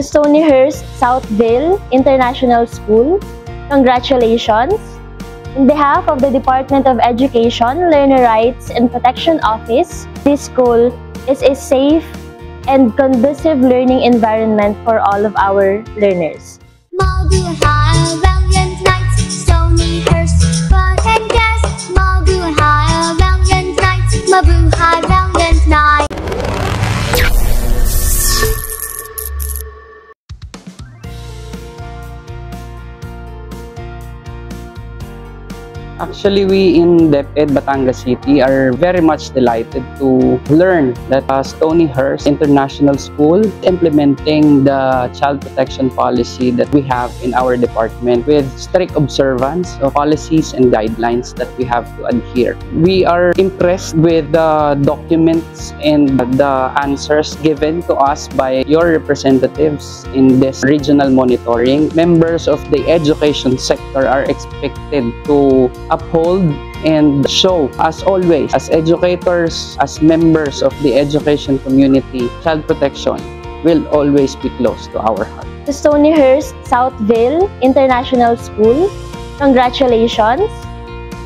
to Stonyhurst Southville International School, congratulations. In behalf of the Department of Education, Learner Rights and Protection Office, this school is a safe and conducive learning environment for all of our learners. Mabuhay Actually, we in DepEd Batangas City are very much delighted to learn that uh, Stonyhurst International School implementing the child protection policy that we have in our department with strict observance of policies and guidelines that we have to adhere. We are impressed with the documents and the answers given to us by your representatives in this regional monitoring. Members of the education sector are expected to uphold and show, as always, as educators, as members of the education community, child protection will always be close to our heart. To Stonyhurst Southville International School, congratulations.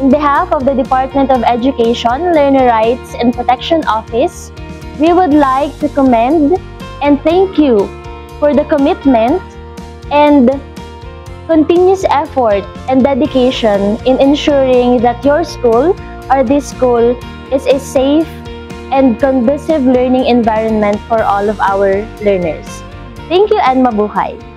In behalf of the Department of Education, Learner Rights and Protection Office, we would like to commend and thank you for the commitment and continuous effort and dedication in ensuring that your school or this school is a safe and conducive learning environment for all of our learners. Thank you and mabuhay!